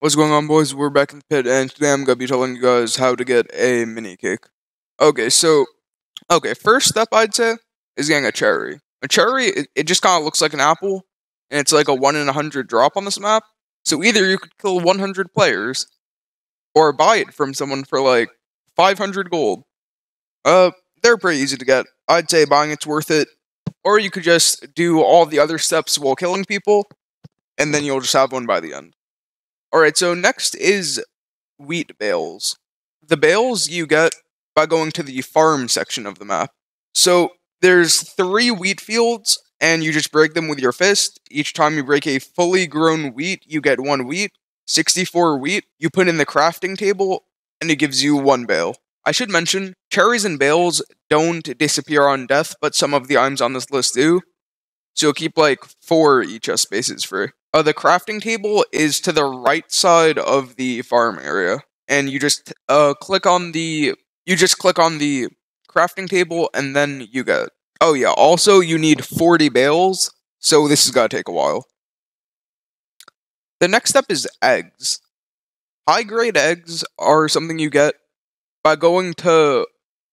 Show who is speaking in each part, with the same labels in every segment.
Speaker 1: What's going on, boys? We're back in the pit, and today I'm gonna be telling you guys how to get a mini cake. Okay, so, okay, first step I'd say is getting a cherry. A cherry, it, it just kind of looks like an apple, and it's like a 1 in a 100 drop on this map. So either you could kill 100 players, or buy it from someone for like 500 gold. Uh, they're pretty easy to get. I'd say buying it's worth it. Or you could just do all the other steps while killing people, and then you'll just have one by the end. Alright, so next is wheat bales. The bales you get by going to the farm section of the map. So there's three wheat fields, and you just break them with your fist. Each time you break a fully grown wheat, you get one wheat. 64 wheat, you put in the crafting table, and it gives you one bale. I should mention, cherries and bales don't disappear on death, but some of the items on this list do. So keep like four EHS spaces free. Uh, the crafting table is to the right side of the farm area, and you just uh click on the you just click on the crafting table, and then you get. Oh yeah. Also, you need 40 bales, so this is gonna take a while. The next step is eggs. High grade eggs are something you get by going to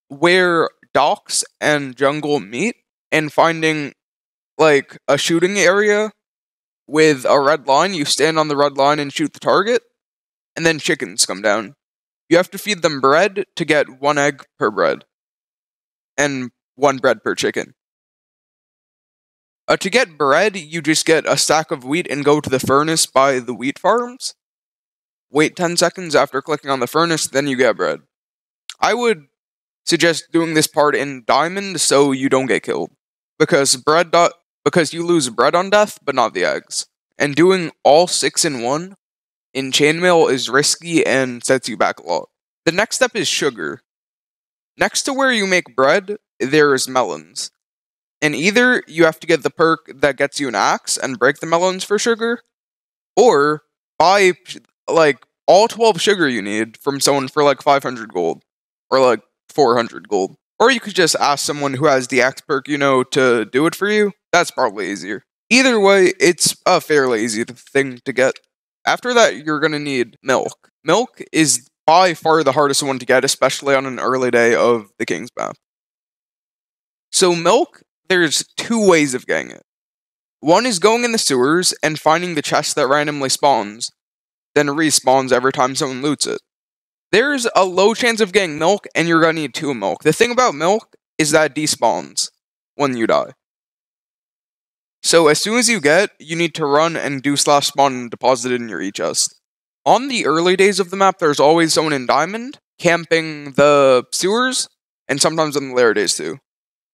Speaker 1: where docks and jungle meet and finding like a shooting area with a red line. You stand on the red line and shoot the target, and then chickens come down. You have to feed them bread to get one egg per bread, and one bread per chicken. Uh, to get bread, you just get a stack of wheat and go to the furnace by the wheat farms. Wait 10 seconds after clicking on the furnace, then you get bread. I would suggest doing this part in diamond so you don't get killed. Because bread do- because you lose bread on death, but not the eggs. And doing all six in one in chainmail is risky and sets you back a lot. The next step is sugar. Next to where you make bread, there is melons. And either you have to get the perk that gets you an axe and break the melons for sugar, or buy like all 12 sugar you need from someone for like 500 gold or like 400 gold. Or you could just ask someone who has the axe perk you know to do it for you. That's probably easier. Either way, it's a fairly easy thing to get. After that, you're going to need milk. Milk is by far the hardest one to get, especially on an early day of the King's map. So, milk, there's two ways of getting it. One is going in the sewers and finding the chest that randomly spawns, then respawns every time someone loots it. There's a low chance of getting milk, and you're gonna need two milk. The thing about milk is that it despawns when you die. So as soon as you get, you need to run and do slash spawn and deposit it in your e-chest. On the early days of the map, there's always someone in diamond camping the sewers, and sometimes on the later days too.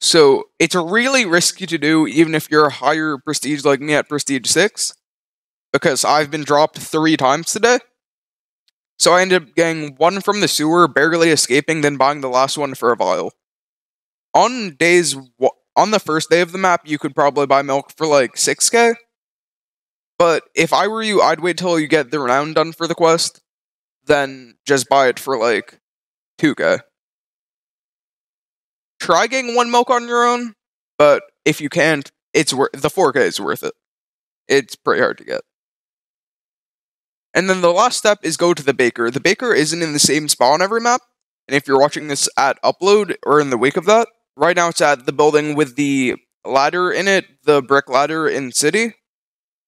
Speaker 1: So it's really risky to do, even if you're a higher prestige like me at prestige six, because I've been dropped three times today. So I ended up getting one from the sewer, barely escaping, then buying the last one for a vial. On days on the first day of the map, you could probably buy milk for like 6k. But if I were you, I'd wait till you get the renown done for the quest, then just buy it for like 2k. Try getting one milk on your own, but if you can't, it's worth the 4k is worth it. It's pretty hard to get. And then the last step is go to the baker. The baker isn't in the same spot on every map, and if you're watching this at upload or in the wake of that, right now it's at the building with the ladder in it, the brick ladder in city.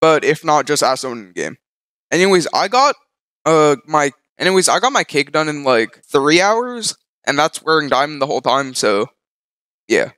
Speaker 1: But if not, just ask someone in game. Anyways, I got uh my anyways, I got my cake done in like three hours, and that's wearing diamond the whole time, so yeah.